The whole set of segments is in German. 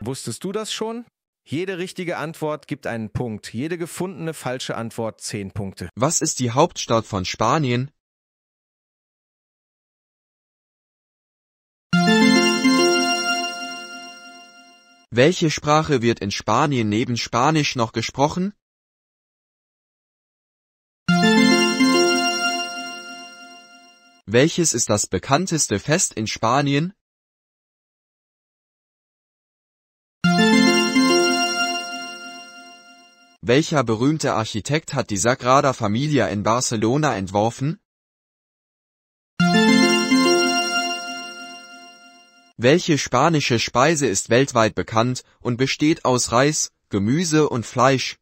Wusstest du das schon? Jede richtige Antwort gibt einen Punkt, jede gefundene falsche Antwort zehn Punkte. Was ist die Hauptstadt von Spanien? Welche Sprache wird in Spanien neben Spanisch noch gesprochen? Welches ist das bekannteste Fest in Spanien? Welcher berühmte Architekt hat die Sagrada Familia in Barcelona entworfen? Welche spanische Speise ist weltweit bekannt und besteht aus Reis, Gemüse und Fleisch?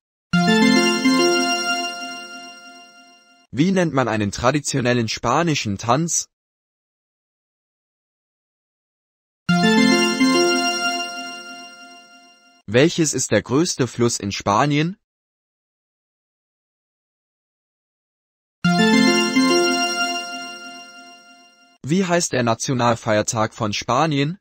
Wie nennt man einen traditionellen spanischen Tanz? Welches ist der größte Fluss in Spanien? Wie heißt der Nationalfeiertag von Spanien?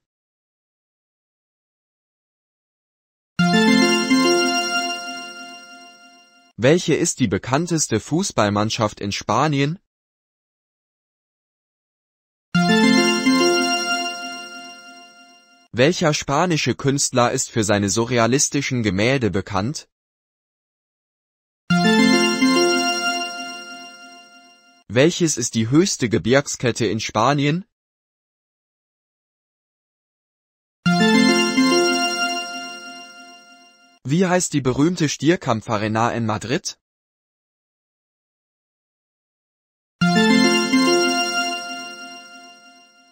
Welche ist die bekannteste Fußballmannschaft in Spanien? Welcher spanische Künstler ist für seine surrealistischen Gemälde bekannt? Welches ist die höchste Gebirgskette in Spanien? Wie heißt die berühmte Stierkampfarena in Madrid?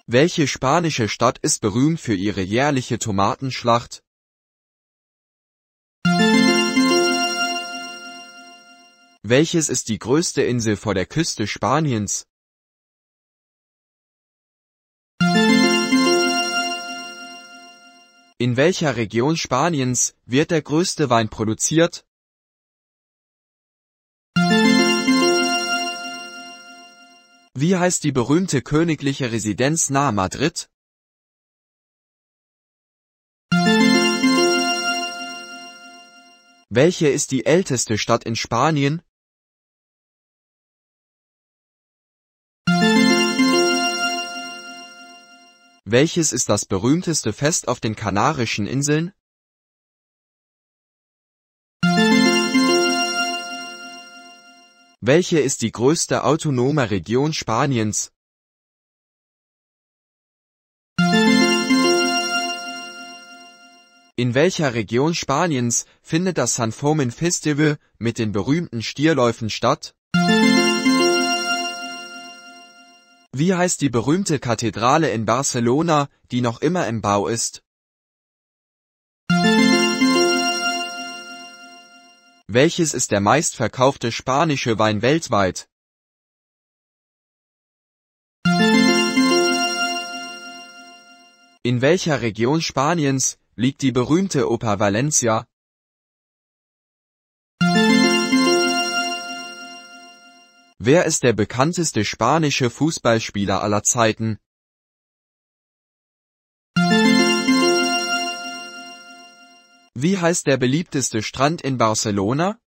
Welche spanische Stadt ist berühmt für ihre jährliche Tomatenschlacht? Welches ist die größte Insel vor der Küste Spaniens? In welcher Region Spaniens wird der größte Wein produziert? Wie heißt die berühmte königliche Residenz nahe Madrid? Welche ist die älteste Stadt in Spanien? Welches ist das berühmteste Fest auf den Kanarischen Inseln? Welche ist die größte autonome Region Spaniens? In welcher Region Spaniens findet das San Fomen Festival mit den berühmten Stierläufen statt? Wie heißt die berühmte Kathedrale in Barcelona, die noch immer im Bau ist? Welches ist der meistverkaufte spanische Wein weltweit? In welcher Region Spaniens liegt die berühmte Oper Valencia? Wer ist der bekannteste spanische Fußballspieler aller Zeiten? Wie heißt der beliebteste Strand in Barcelona?